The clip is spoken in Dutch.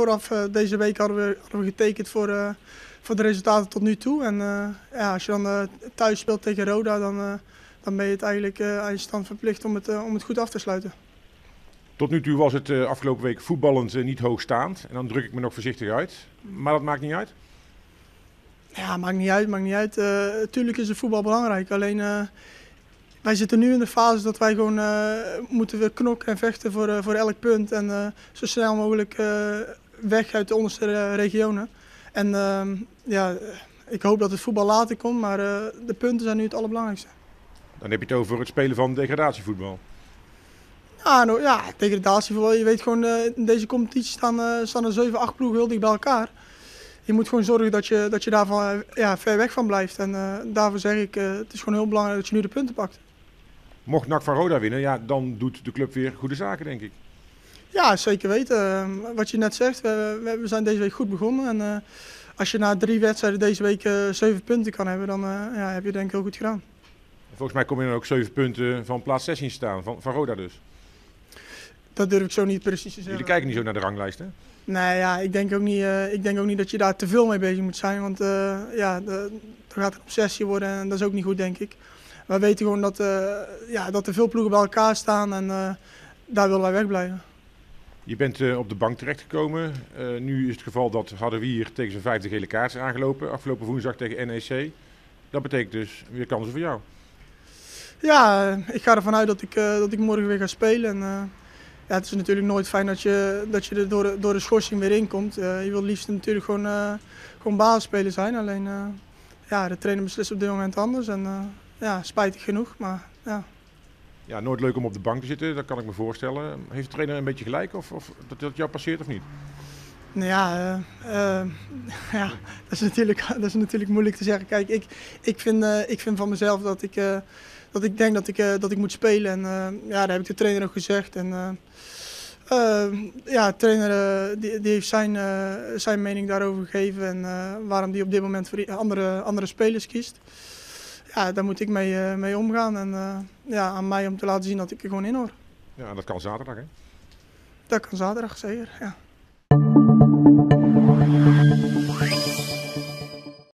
vooraf deze week hadden we, hadden we getekend voor, voor de resultaten tot nu toe. En ja, als je dan thuis speelt tegen Roda, dan, dan ben je het eigenlijk aan je stand verplicht om het, om het goed af te sluiten. Tot nu toe was het afgelopen week voetballend niet hoogstaand. En dan druk ik me nog voorzichtig uit. Maar dat maakt niet uit? Ja, maakt niet uit, maakt niet uit. tuurlijk is het voetbal belangrijk. Alleen wij zitten nu in de fase dat wij gewoon uh, moeten knokken en vechten voor, uh, voor elk punt. En uh, zo snel mogelijk weg uit de onderste regionen. En ehm, ja, ik hoop dat het voetbal later komt, maar de punten zijn nu het allerbelangrijkste. Dan heb je het over het spelen van degradatievoetbal. Ja, nou, ja degradatievoetbal. Je weet gewoon, in deze competitie staan, staan er 7, 8 ploegen heel dicht bij elkaar. Je moet gewoon zorgen dat je, dat je daarvan ja, ver weg van blijft. En daarvoor zeg ik, het is gewoon heel belangrijk dat je nu de punten pakt. Mocht NAC van Roda winnen, ja, dan doet de club weer goede zaken, denk ik. Ja, zeker weten. Ehm, wat je net zegt, we, we zijn deze week goed begonnen. En uh, als je na drie wedstrijden deze week uh, zeven punten kan hebben, dan uh, ja, heb je denk ik heel goed gedaan. Volgens mij kom je dan ook zeven punten van plaats 16 staan, van, van Roda dus. Dat durf ik zo niet precies te zeggen. Jullie kijken niet zo naar de ranglijst, hè? Nee, ja, ik denk ook niet, ik denk ook niet dat je daar te veel mee bezig moet zijn. Want ja, er gaat een obsessie worden en dat is ook niet goed, denk ik wij weten gewoon dat, ja, dat er veel ploegen bij elkaar staan en daar willen wij wegblijven. Je bent uh, op de bank terechtgekomen. nu is het geval dat hier tegen zijn vijfde gele kaart is aangelopen. Afgelopen woensdag tegen NEC. Dat betekent dus weer kansen voor jou. Ja, ik ga ervan uit dat ik, dat ik morgen weer ga spelen. En, ja, het is natuurlijk nooit fijn dat je, dat je er door, de, door de schorsing weer in komt. je wil liefst natuurlijk gewoon, gewoon basisspeler zijn. Alleen ja, de trainer beslist op dit moment anders. En, ja, spijtig genoeg, maar ja. Ja, nooit leuk om op de bank te zitten, dat kan ik me voorstellen. Heeft de trainer een beetje gelijk of, of dat dat jou passeert of niet? Nou ja, uh, ja dat, is natuurlijk, dat is natuurlijk moeilijk te zeggen. Kijk, ik, ik, vind, uh, ik vind van mezelf dat ik, dat ik denk dat ik, dat ik moet spelen. En ja, daar heb ik de trainer ook gezegd. En, ja, de trainer die, die heeft zijn, zijn mening daarover gegeven en waarom die op dit moment voor andere, andere spelers kiest ja, daar moet ik mee, uh, mee omgaan. En uh, ja, aan mij om te laten zien dat ik er gewoon in hoor. Ja, dat kan zaterdag hè? Dat kan zaterdag, zeker, ja.